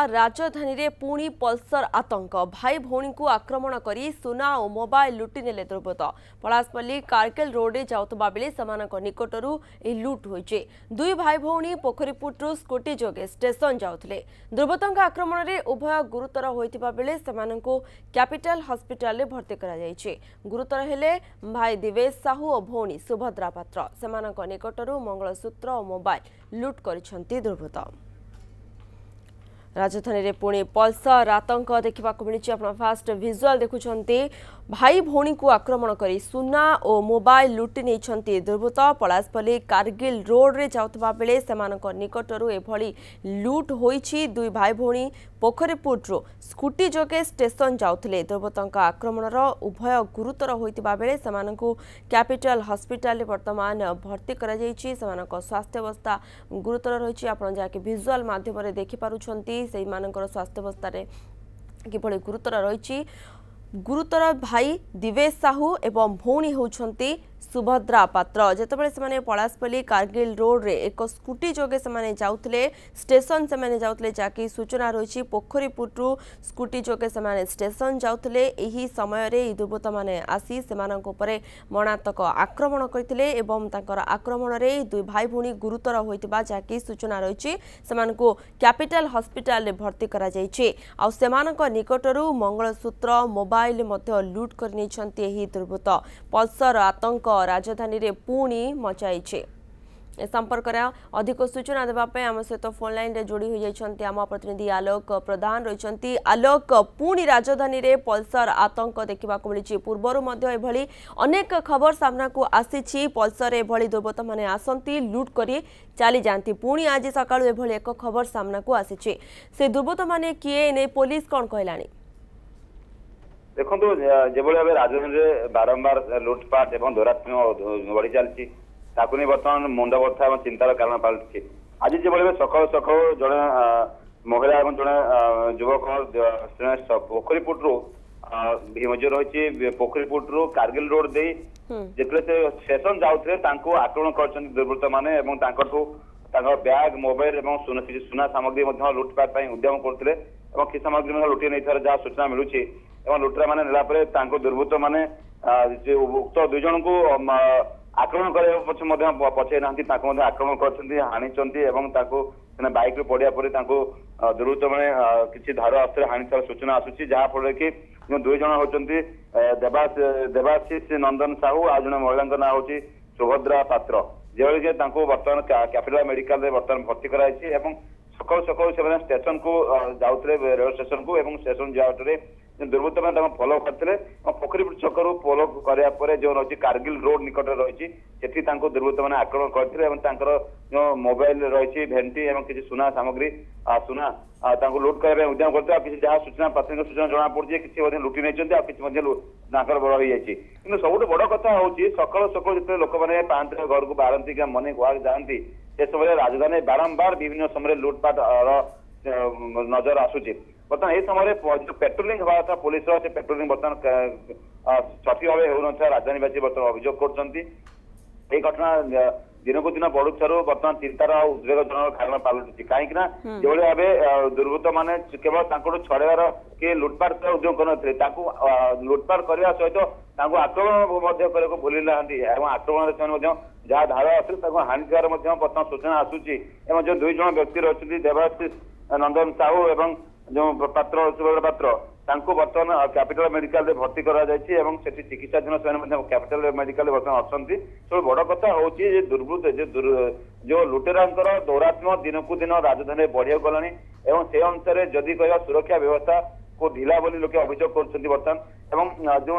আর রাজধানীরে পুঁ পলসর আতঙ্ক ভাই ভৌণীকে আক্রমণ করে সোনা ও মোবাইল লুটি নেলে দুর্বৃত্ত পলাশপল্লী কার্কেল রোডে যাওয়া বেড়ে সে নিকটর এই লুট হয়েছে দুই ভাই ভৌণী পোখরীপুটু স্কুটি যোগে স্টেসন যাওলে দুর্বৃত্ত আক্রমণের উভয় গুরুতর হয়ে বেড়ে সে ক্যাপিটাল হসপিটালে ভর্তি করা গুরুতর হলে ভাই দিবেশ সাহু ও ভৌণী সুভদ্রা পাত্র সে নিকটর মঙ্গলসূত্র ও মোবাইল লুট করেছেন দুর্বৃত্ত ରାଜଧାନୀରେ ପୁଣି ପଲ୍ସର ଆତଙ୍କ ଦେଖିବାକୁ ମିଳିଛି ଆପଣ ଫାଷ୍ଟ ଭିଜୁଆଲ୍ ଦେଖୁଛନ୍ତି ଭାଇ ଭଉଣୀଙ୍କୁ ଆକ୍ରମଣ କରି ସୁନା ଓ ମୋବାଇଲ ଲୁଟି ନେଇଛନ୍ତି ଦୁର୍ବୃତ୍ତ ପଳାଶପଲ୍ଲୀ କାର୍ଗିଲ ରୋଡରେ ଯାଉଥିବା ବେଳେ ସେମାନଙ୍କ ନିକଟରୁ ଏଭଳି ଲୁଟ୍ ହୋଇଛି ଦୁଇ ଭାଇ ଭଉଣୀ ପୋଖରୀପୁଟରୁ ସ୍କୁଟି ଯୋଗେ ଷ୍ଟେସନ ଯାଉଥିଲେ ଦୁର୍ବୃତ୍ତଙ୍କ ଆକ୍ରମଣର ଉଭୟ ଗୁରୁତର ହୋଇଥିବା ବେଳେ ସେମାନଙ୍କୁ କ୍ୟାପିଟାଲ ହସ୍ପିଟାଲରେ ବର୍ତ୍ତମାନ ଭର୍ତ୍ତି କରାଯାଇଛି ସେମାନଙ୍କ ସ୍ୱାସ୍ଥ୍ୟାବସ୍ଥା ଗୁରୁତର ରହିଛି ଆପଣ ଯାହାକି ଭିଜୁଆଲ୍ ମାଧ୍ୟମରେ ଦେଖିପାରୁଛନ୍ତି ସେଇମାନଙ୍କର ସ୍ୱାସ୍ଥ୍ୟବସ୍ଥାରେ କିଭଳି ଗୁରୁତର ରହିଛି ଗୁରୁତର ଭାଇ ଦିବେଶ ସାହୁ ଏବଂ ଭଉଣୀ ହେଉଛନ୍ତି ସୁଭଦ୍ରା ପାତ୍ର ଯେତେବେଳେ ସେମାନେ ପଳାଶପଲ୍ଲୀ କାର୍ଗିଲ ରୋଡ଼ରେ ଏକ ସ୍କୁଟି ଯୋଗେ ସେମାନେ ଯାଉଥିଲେ ଷ୍ଟେସନ ସେମାନେ ଯାଉଥିଲେ ଯାହାକି ସୂଚନା ରହିଛି ପୋଖରୀପୁଟରୁ ସ୍କୁଟି ଯୋଗେ ସେମାନେ ଷ୍ଟେସନ ଯାଉଥିଲେ ଏହି ସମୟରେ ଏହି ଦୁର୍ବୃତ୍ତମାନେ ଆସି ସେମାନଙ୍କ ଉପରେ ମଣାତ୍ମକ ଆକ୍ରମଣ କରିଥିଲେ ଏବଂ ତାଙ୍କର ଆକ୍ରମଣରେ ଦୁଇ ଭାଇ ଭଉଣୀ ଗୁରୁତର ହୋଇଥିବା ଯାହାକି ସୂଚନା ରହିଛି ସେମାନଙ୍କୁ କ୍ୟାପିଟାଲ ହସ୍ପିଟାଲରେ ଭର୍ତ୍ତି କରାଯାଇଛି ଆଉ ସେମାନଙ୍କ ନିକଟରୁ ମଙ୍ଗଳସୂତ୍ର ମୋବାଇଲ ମଧ୍ୟ ଲୁଟ୍ କରିନେଇଛନ୍ତି ଏହି ଦୁର୍ବୃତ୍ତ ପଲ୍ସର ଆତଙ୍କ ରାଜଧାନୀରେ ପୁଣି ମଚାଇଛି ଏ ସମ୍ପର୍କରେ ଅଧିକ ସୂଚନା ଦେବା ପାଇଁ ଆମ ସହିତ ଫୋନ୍ ଲାଇନ୍ରେ ଯୋଡ଼ି ହୋଇଯାଇଛନ୍ତି ଆମ ପ୍ରତିନିଧି ଆଲୋକ ପ୍ରଧାନ ରହିଛନ୍ତି ଆଲୋକ ପୁଣି ରାଜଧାନୀରେ ପଲ୍ସର ଆତଙ୍କ ଦେଖିବାକୁ ମିଳିଛି ପୂର୍ବରୁ ମଧ୍ୟ ଏଭଳି ଅନେକ ଖବର ସାମ୍ନାକୁ ଆସିଛି ପଲ୍ସରରେ ଏଭଳି ଦୁର୍ବୃତ୍ତମାନେ ଆସନ୍ତି ଲୁଟ୍ କରି ଚାଲିଯାଆନ୍ତି ପୁଣି ଆଜି ସକାଳୁ ଏଭଳି ଏକ ଖବର ସାମ୍ନାକୁ ଆସିଛି ସେ ଦୁର୍ବୃତ୍ତମାନେ କିଏ ନେଇ ପୋଲିସ କ'ଣ କହିଲାଣି ଦେଖନ୍ତୁ ଯେଭଳି ଭାବେ ରାଜଧାନୀରେ ବାରମ୍ବାର ଲୁଟପାଟ ଏବଂ ଦୌରାତ୍ମ୍ୟ ବଢି ଚାଲିଛି ତାକୁ ନେଇ ବର୍ତ୍ତମାନ ମୁଣ୍ଡ ବଥା ଏବଂ ଚିନ୍ତାର କାରଣ ପାଲଟିଛି ଆଜି ଯେଭଳି ଭାବେ ସକାଳୁ ସକାଳୁ ଜଣେ ମହିଳା ଏବଂ ଜଣେ ଯୁବକ ପୋଖରୀପୁଟରୁ ହିମଜୁର ହୋଇଛି ପୋଖରୀପୁଟରୁ କାର୍ଗିଲ ରୋଡ ଦେଇ ଯେତେବେଳେ ସେ ସେସନ ଯାଉଥିଲେ ତାଙ୍କୁ ଆକ୍ରମଣ କରିଛନ୍ତି ଦୁର୍ବୃତ୍ତ ମାନେ ଏବଂ ତାଙ୍କଠୁ ତାଙ୍କର ବ୍ୟାଗ ମୋବାଇଲ ଏବଂ ସୁନା ସାମଗ୍ରୀ ମଧ୍ୟ ଲୁଟପାଟ ପାଇଁ ଉଦ୍ୟମ କରୁଥିଲେ ଏବଂ କିଛି ସାମଗ୍ରୀ ମଧ୍ୟ ଲୁଟି ନେଇଥିବାର ଯାହା ସୂଚନା ମିଳୁଛି ଏବଂ ଲୁଟେରାମାନେ ନେଲା ପରେ ତାଙ୍କ ଦୁର୍ବୃତ୍ତମାନେ ଉକ୍ତ ଦୁଇ ଜଣଙ୍କୁ ଆକ୍ରମଣ କରିବା ପଛେ ମଧ୍ୟ ପଛେଇ ନାହାନ୍ତି ତାଙ୍କୁ ମଧ୍ୟ ଆକ୍ରମଣ କରିଛନ୍ତି ହାଣିଛନ୍ତି ଏବଂ ତାଙ୍କୁ ସେମାନେ ବାଇକରୁ ପଡ଼ିବା ପରେ ତାଙ୍କୁ ଦୁର୍ବୃତ୍ତମାନେ କିଛି ଧାର ଅସ୍ତ୍ରରେ ହାଣିଥିବାର ସୂଚନା ଆସୁଛି ଯାହାଫଳରେ କି ଦୁଇ ଜଣ ହେଉଛନ୍ତି ଦେବାଶିଷ ନନ୍ଦନ ସାହୁ ଆଉ ଜଣେ ମହିଳାଙ୍କ ନାଁ ହେଉଛି ସୁଭଦ୍ରା ପାତ୍ର ଯେଭଳି ଯେ ତାଙ୍କୁ ବର୍ତ୍ତମାନ କ୍ୟାପିଟାଲ ମେଡିକାଲରେ ବର୍ତ୍ତମାନ ଭର୍ତ୍ତି କରାଯାଇଛି ଏବଂ ସକାଳୁ ସକାଳୁ ସେମାନେ ଷ୍ଟେସନକୁ ଯାଉଥିଲେ ରେଳ ଷ୍ଟେସନକୁ ଏବଂ ଷ୍ଟେସନ ଯିବା ବାଟରେ ଦୁର୍ବୃତ୍ତମାନେ ତାଙ୍କୁ ଫଲୋ କରିଥିଲେ ଏବଂ ପୋଖରୀପୁଟ ଛକରୁ ଫଲୋ କରିବା ପରେ ଯେଉଁ ରହିଛି କାର୍ଗିଲ ରୋଡ୍ ନିକଟରେ ରହିଛି ସେଠି ତାଙ୍କୁ ଦୁର୍ବୃତ୍ତମାନେ ଆକ୍ରମଣ କରିଥିଲେ ଏବଂ ତାଙ୍କର ଯେଉଁ ମୋବାଇଲ ରହିଛି ଭେଣ୍ଟି ଏବଂ କିଛି ସୁନା ସାମଗ୍ରୀ ସୁନା ତାଙ୍କୁ ଲୁଟ୍ କରିବା ପାଇଁ ଉଦ୍ୟମ କରିଥିଲେ ଆଉ କିଛି ଯାହା ସୂଚନା ପ୍ରାଥମିକ ସୂଚନା ଜଣାପଡ଼ୁଛି କିଛି ମଧ୍ୟ ଲୁଟି ନେଇଛନ୍ତି ଆଉ କିଛି ମଧ୍ୟ ତାଙ୍କର ବଳ ହେଇଯାଇଛି କିନ୍ତୁ ସବୁଠୁ ବଡ଼ କଥା ହେଉଛି ସକାଳୁ ସକାଳୁ ଯେତେବେଳେ ଲୋକମାନେ ପାଞ୍ଚରେ ଘରକୁ ବାହାରନ୍ତି କିମ୍ବା ମର୍ଣ୍ଣିଂ ୱାକ୍ ଯାଆନ୍ତି ସେ ସମୟରେ ରାଜଧାନୀ ବାରମ୍ବାର ବିଭିନ୍ନ ସମୟରେ ଲୁଟପାଟର ନଜର ଆସୁଛି ବର୍ତ୍ତମାନ ଏ ସମୟରେ ଯୋଉ ପାଟ୍ରୋଲିଂ ହେବା କଥା ପୋଲିସର ସେ ପାଟ୍ରୋଲିଂ ବର୍ତ୍ତମାନ ସଠିକ ଭାବେ ହେଉନଥିବା ରାଜଧାନୀବାସୀ ବର୍ତ୍ତମାନ ଅଭିଯୋଗ କରୁଛନ୍ତି এই ঘটনা দিনকু দিন বড়ুঠার বর্তমান চিন্তার উদ্বেগজনক কারণ পালটুছি কাইকি না যেভাবে ভাবে দুর্বৃত্ত মানে কেবল তাঁর ছড়াইবার কি লুটপাট করার উদ্যোগ করে তাকে লুটপাট করা সহ তাঁর আক্রমণ করা ভুলি না এবং আক্রমণের সে যা ধার আসে তাকে হানিকার বর্তমান সূচনা আসুচি এবং যে দুই জন ব্যক্তি রয়েছেন দেবাশিষ নন্দন সাহু এবং ଯେଉଁ ପାତ୍ର ସୁବ୍ରତ ପାତ୍ର ତାଙ୍କୁ ବର୍ତ୍ତମାନ କ୍ୟାପିଟାଲ ମେଡିକାଲରେ ଭର୍ତ୍ତି କରାଯାଇଛି ଏବଂ ସେଠି ଚିକିତ୍ସାଧୀନ ସେମାନେ ମଧ୍ୟ କ୍ୟାପିଟାଲ ମେଡିକାଲରେ ବର୍ତ୍ତମାନ ଅଛନ୍ତି ସବୁ ବଡ଼ କଥା ହେଉଛି ଯେ ଦୁର୍ବୃତ୍ତ ଯେ ଯେଉଁ ଲୁଟେରାଙ୍କର ଦୌରାତ୍ମ୍ୟ ଦିନକୁ ଦିନ ରାଜଧାନୀରେ ବଢ଼ିବାକୁ ଗଲାଣି ଏବଂ ସେ ଅନୁସାରେ ଯଦି କହିବା ସୁରକ୍ଷା ବ୍ୟବସ୍ଥା କୁ ଢିଲା ବୋଲି ଲୋକେ ଅଭିଯୋଗ କରୁଛନ୍ତି ବର୍ତ୍ତମାନ ଏବଂ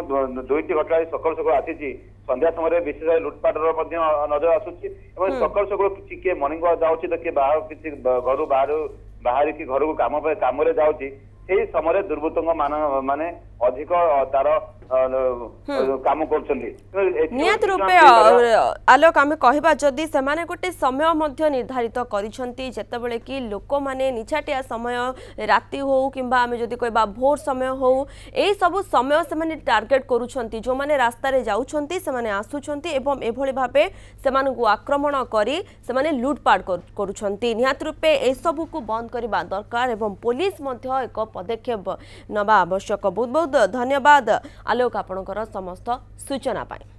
ଯେଉଁ ଦୁଇଟି ଘଟଣା ସକାଳୁ ସକାଳୁ ଆସିଛି ସନ୍ଧ୍ୟା ସମୟରେ ବିଶେଷ ଭାବେ ଲୁଟପାଟର ମଧ୍ୟ ନଜର ଆସୁଛି ଏବଂ ସକାଳୁ ସକାଳୁ କିଛି କିଏ ମର୍ଣ୍ଣିଂ ୱାକ୍ ଯାଉଛି ତ କିଏ ବାହାରୁ କିଛି ଘରୁ ବାହାରୁ ବାହାରିକି ଘରକୁ କାମ ପାଇଁ କାମରେ ଯାଉଛି ସେଇ ସମୟରେ ଦୁର୍ବୃତ୍ତଙ୍କ ମାନ ମାନେ ଅଧିକ ତାର কাম করছেন নিহত রূপে আলোক আমি কহবা যদি সেমানে গোটে সময় মধ্যে নির্ধারিত করেছেন যেতবে কি লোক মানে নিছাটিয়া সময় রাতে হো কিংবা আমি যদি কহবা ভোর সময় হো এই সব সময় সেমানে টার্গেট করুছেন যে রাস্তায় যাচ্ছেন সেমানে আসুছেন এবং এভাবে ভাবে সেমানকু আক্রমণ করে সেমানে লুটপাট করুছেন নিহত রূপে এসবুকু বন্ধ করা দরকার এবং পুলিশ মধ্যে এক পদক্ষেপ নবা আবশ্যক বহুত বহুত ବହୁତ ବହୁତ ଧନ୍ୟବାଦ ଆଲୋକ ଆପଣଙ୍କର ସମସ୍ତ ସୂଚନା ପାଇଁ